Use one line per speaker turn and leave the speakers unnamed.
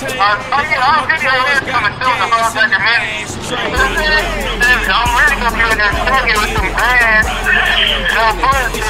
tank. Uh,
I, I'll get you over there coming soon, the motherfucker, man. I'm ready going to be in there smoking with some grass. No, but...